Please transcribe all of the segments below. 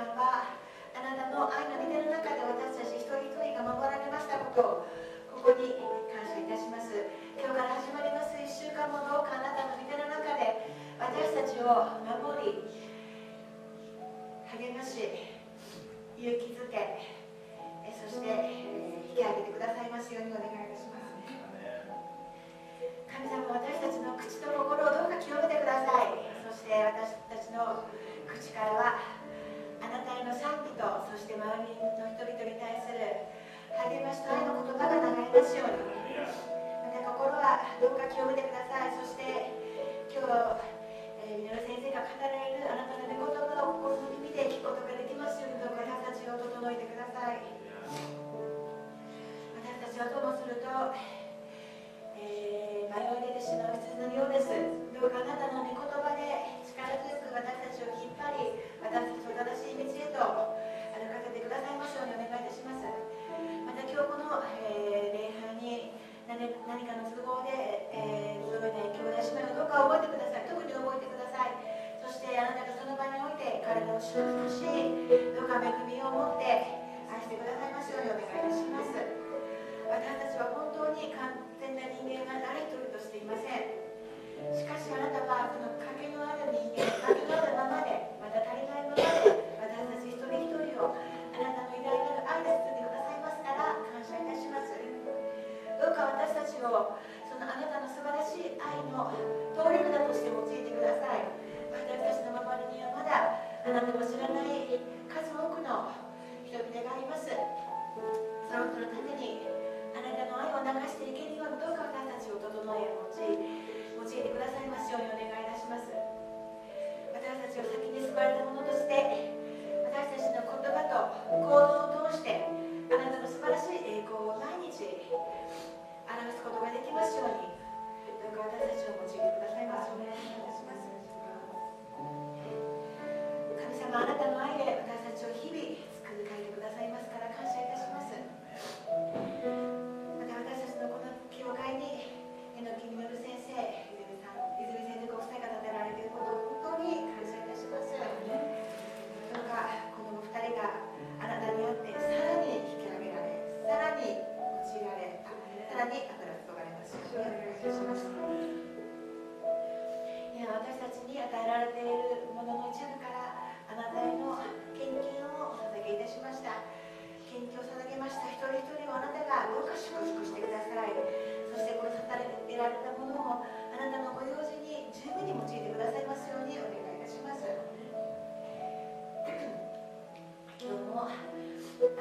半はあなたの愛の御手の中で私たち一人一人が守られましたことをここに感謝いたします。今日から始まります1週間もどうかあなたの御手の中で私たちを守り励まし勇気づけそして引き上げてくださいますようにお願いいたします。神様私たちの口と心をどうか清めてください。そして私たちの口からはあなたへの賛美とそして周りの人々に対する励ましと愛の言葉が流れますようにまた心はどうか清めてください。そして今日、えー、み先生が語られるあなたの御言葉を心の耳で聞くことができますようにどうか私たちを整えてください。私たちはともすると、えー、迷い出てしまう羊のようです。どうかあなたの御言葉で力強く私たちを引っ張りとあのかけてくださいますようにお願いいたします。また今日この、えー、礼拝に何かの都合で、えー、ようない兄弟姉妹のどうか覚えてください。特に覚えてください。そしてあなたがその場において体を祝福しどうか恵みを持って愛してくださいますようにお願いいたします。私たちは本当に完全な人間が誰一人としていません。しかしあなたはこの欠けのある人間欠けのあるままでまた足りないままでをあなたの偉大なる愛で包んでくださいますから感謝いたします。どうか私たちをそのあなたの素晴らしい愛の通り札として用いてください。さらに油注がれますようにお願いいた。しますいや私たちに与えられているものの一部からあなたへの献金をお捧げいたしました。献金を捧げました。一人一人をあなたがどうか祝福してください。そしてこの捧げられたものをあなたのご用事に十分に用いてくださいますようにお願いいたします。今日もあ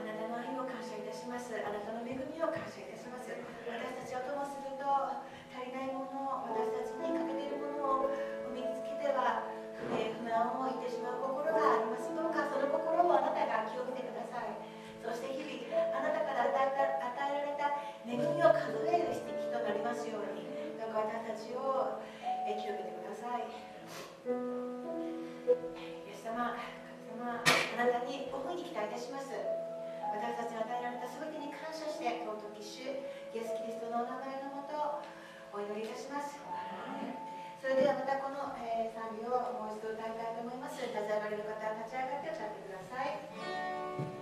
なたの愛を感謝いたします。あなたの恵みを感謝いたします。私たちはともすると足りないものを私たちに欠けているものを身につけては不平不満を抱いてしまう心がありますどうかその心をあなたが清めてください。そして日々あなたから与えた与えられた恵みを数える人となりますようにどうか私たちを清めてください。イエス様神様あなたにオフに期待いたします。私たちに与えられた全てに感謝して尊き主イエス・キリストのお名前のもとお祈りいたします。それではまたこの、えー、賛美をもう一度歌いたいと思います。立ち上がれる方は立ち上がって歌ってください。